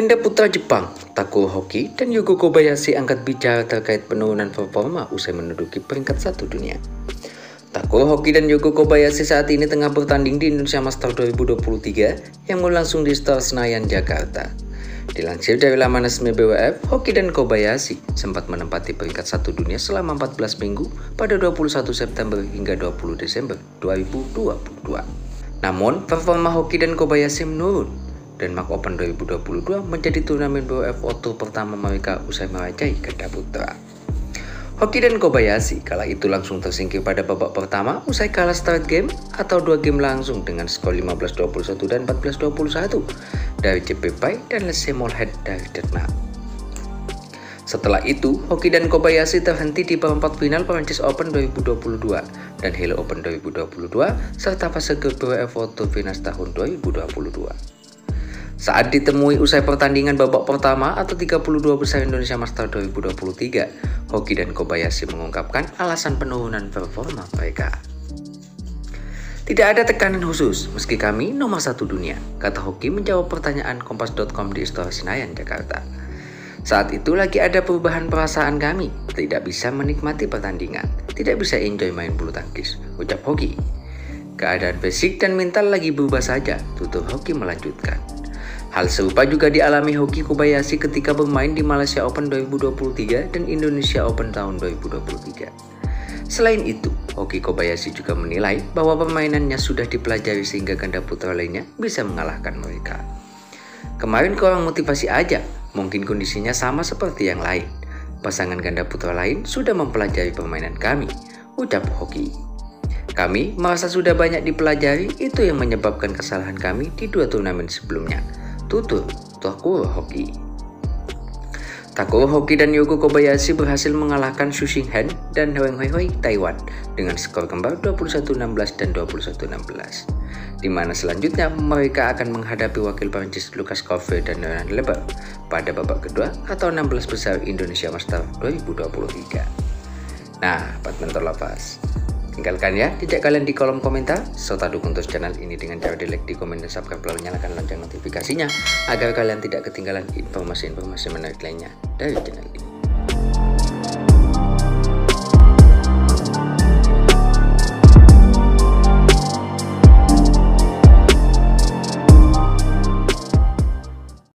Ganda putra Jepang, Takuro Hoki dan Yugo Kobayashi angkat bicara terkait penurunan performa usai menduduki peringkat satu dunia. Takuro Hoki dan Yugo Kobayashi saat ini tengah bertanding di Indonesia Master 2023 yang berlangsung di Star Senayan, Jakarta. Dilansir dari laman resmi BWF, Hoki dan Kobayashi sempat menempati peringkat satu dunia selama 14 minggu pada 21 September hingga 20 Desember 2022. Namun, performa Hoki dan Kobayashi menurun Denmark Open 2022 menjadi turnamen BWF Auto pertama mereka usai merajai ganda putra. Hoki dan Kobayashi kala itu langsung tersingkir pada babak pertama usai kalah start game atau dua game langsung dengan skor 15-21 dan 14-21 dari JP Pai dan Lese Molhead dari Denmark. Setelah itu, Hoki dan Kobayashi terhenti di perempat final Perancis Open 2022 dan Halo Open 2022 serta fase grup BWF Auto Finals tahun 2022. Saat ditemui usai pertandingan babak pertama atau 32 besar Indonesia Master 2023, Hoki dan Kobayashi mengungkapkan alasan penurunan performa mereka. Tidak ada tekanan khusus, meski kami nomor satu dunia, kata Hoki menjawab pertanyaan kompas.com di Istora Senayan, Jakarta. Saat itu lagi ada perubahan perasaan kami, tidak bisa menikmati pertandingan, tidak bisa enjoy main bulu tangkis, ucap Hoki. Keadaan fisik dan mental lagi berubah saja, tutur Hoki melanjutkan. Hal serupa juga dialami Hoki Kobayashi ketika bermain di Malaysia Open 2023 dan Indonesia Open tahun 2023. Selain itu, Hoki Kobayashi juga menilai bahwa permainannya sudah dipelajari sehingga ganda putra lainnya bisa mengalahkan mereka. Kemarin kurang motivasi aja, mungkin kondisinya sama seperti yang lain. Pasangan ganda putra lain sudah mempelajari permainan kami, ucap Hoki. Kami merasa sudah banyak dipelajari, itu yang menyebabkan kesalahan kami di dua turnamen sebelumnya, tutur Takuro Hoki. Takuro Hoki dan Yogo Kobayashi berhasil mengalahkan Xu Xinghen dan Wang Hui Taiwan dengan skor kembar 21-16 dan 21-16. Di mana selanjutnya mereka akan menghadapi wakil Prancis Lucas Corve dan Noran Leber pada babak kedua atau 16 besar Indonesia Master 2023. Nah, Mentor Lovers, Tinggalkan ya jejak kalian di kolom komentar, serta dukung terus channel ini dengan cara di like, di komen, dan subscribe lalu nyalakan lonceng notifikasinya agar kalian tidak ketinggalan informasi-informasi menarik lainnya dari channel ini.